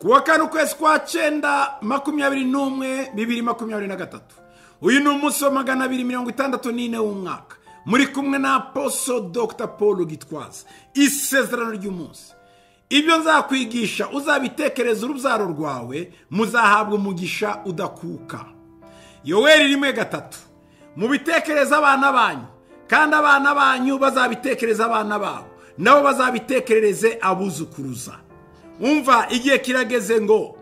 ku wa kane ukwezi kwa cyenda makumyabiri n'umwe bibiri makumyabiri na gatatu. Uyu ni umunsi wa magana abiri mirongo itandatu n'ine w'umwaka. Muri kumwe na aposo dr. Paul gitwaza. Isezerano ry'umunsi. Ibyo nzakwigisha uzabitekereza urubyaro rwawe muzahabwa umugisha udakuka. Yoweri rimwe gatatu. Mubitekereza abana banyu kandi abana banyu bazabitekereza abana babo. Nabo bazabitekerereze abuzukuruza. Umva igihe kirageze ngo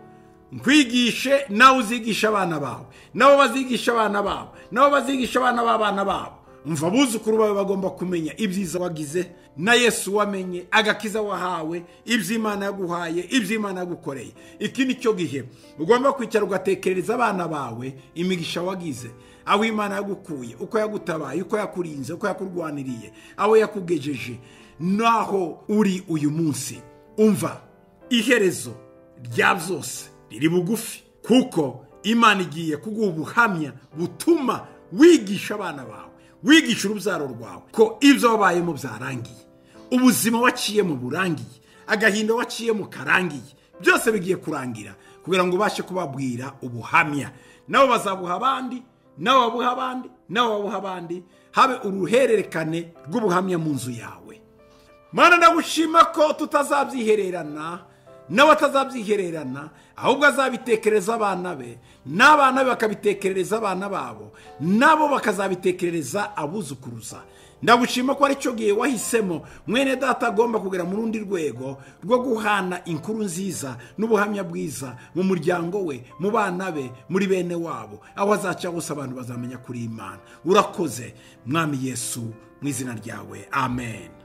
nkwigishe nawe uzigisha abana bawe nabo bazigisha abana babo nabo bazigisha abana b'abana babo umva abuzukuru bawe bagomba kumenya ibyiza wagize na yesu wamenye agakiza wahawe iby'imana yaguhaye iby'imana yagukoreye. Iki ni cyo gihe. Ugomba kwicara ugatekereza abana bawe imigisha wagize. Aho imana yagukuye uko yagutabaye uko yakurinze uko yakurwaniriye aho yakugejeje naho uri uyu munsi. Umva. Iherezo rya byose riri bugufi kuko imana igiye kuguha ubuhamya butuma wigisha abana bawe wigisha urubyaro rwawe ko ibyo wabayemo byarangiye ubuzima waciyemo burangiye agahinda waciyemo karangiye byose bigiye kurangira kugira ngo ubashe kubabwira ubuhamya. Nabo bazabuha abandi nawe wabuha abandi nawe wabuha abandi habe uruhererekane rw'ubuhamya mu nzu yawe. Mana ndagushima ko tutazabyihererana nawe atazabyihererana ahubwo azabitekereza abana be n'abana be bakabitekerereza abana babo nabo bakazabitekerereza abuzukuruza. Ndagushima ko ari cyo gihe wahisemo mwene data agomba kugera mu rundi rwego rwo guhana inkuru nziza n'ubuhamya bwiza mu muryango we mu bana be muri bene wabo. Aho azaca hose abantu bazamenya kuri imana. Urakoze mwami yesu mu izina ryawe. Amen.